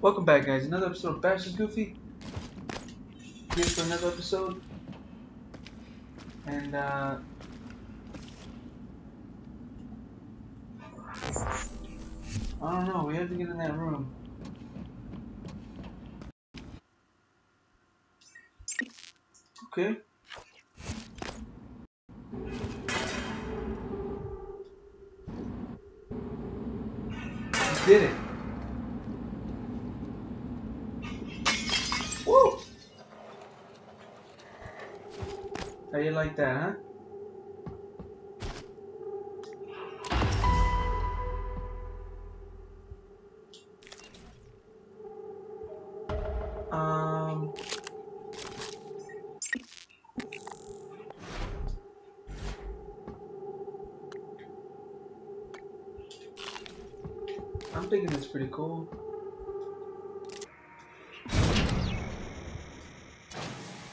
Welcome back, guys. Another episode of Bastians Goofy. Here for another episode. And, uh... I don't know, we have to get in that room. Okay. Did it. How you like that, huh? Um. I'm thinking it's pretty cool.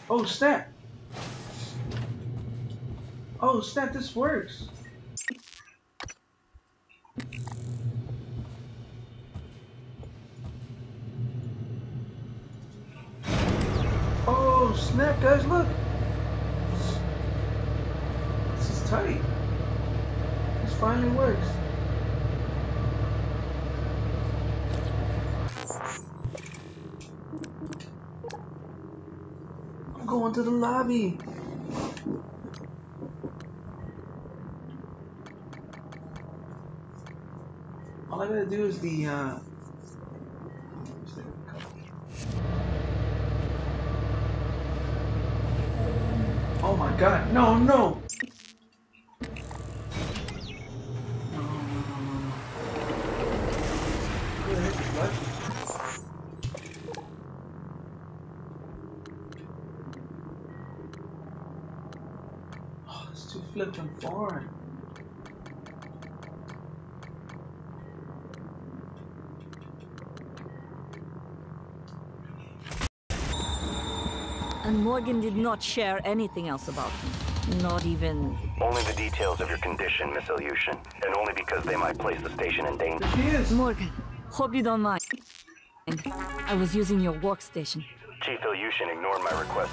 Oh snap! Oh snap, this works! Oh snap, guys, look! This is tight. This finally works. I'm going to the lobby. All I gotta do is the, uh... Oh my god, no, no! No, no, And Morgan did not share anything else about me. Not even... Only the details of your condition, Miss Ilyushin, and only because they might place the station in danger. There she is! Morgan, hope you don't mind. I was using your workstation. Chief Ilyushin ignored my request.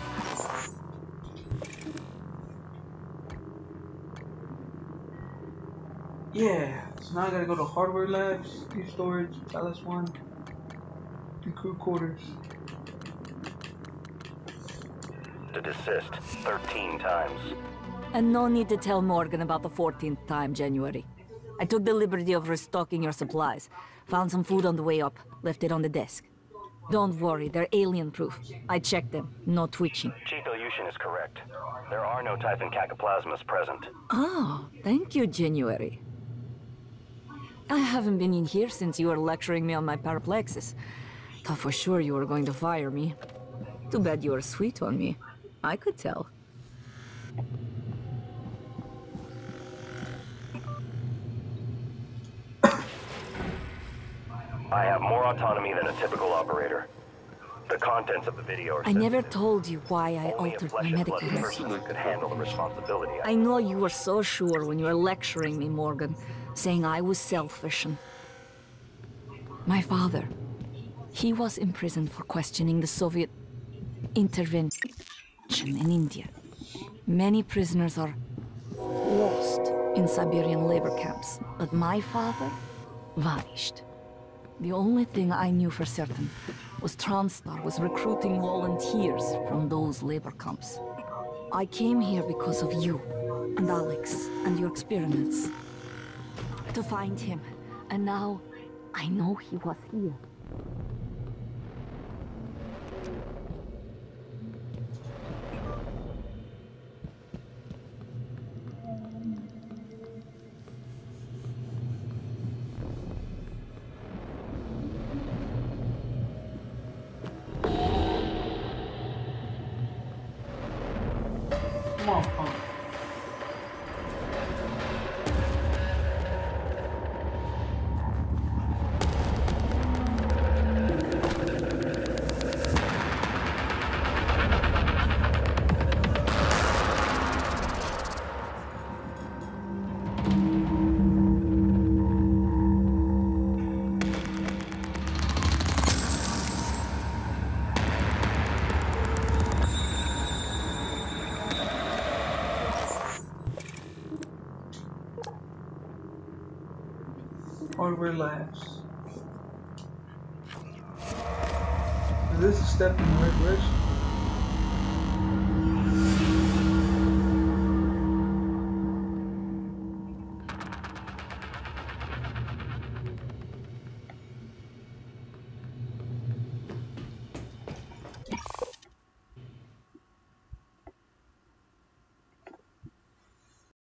Yeah, so now I gotta go to hardware labs, deep storage, Palace 1, and crew quarters. To desist 13 times. And no need to tell Morgan about the 14th time, January. I took the liberty of restocking your supplies. Found some food on the way up, left it on the desk. Don't worry, they're alien-proof. I checked them, no twitching. Chief Ilyushin is correct. There are no Typhon cacoplasmas present. Oh, thank you, January. I haven't been in here since you were lecturing me on my paraplexis. Thought for sure you were going to fire me. Too bad you were sweet on me. I could tell. I have more autonomy than a typical operator. The contents of the video are I never told you why I Only altered my medical blood records. could handle the responsibility. I know you were so sure when you were lecturing me, Morgan, saying I was selfish and... My father, he was imprisoned for questioning the Soviet intervention in India. Many prisoners are lost in Siberian labor camps, but my father vanished. The only thing I knew for certain was TranStar was recruiting volunteers from those labor camps. I came here because of you and Alex and your experiments. To find him. And now I know he was here. Come on, Hardware labs. This is step in the right direction.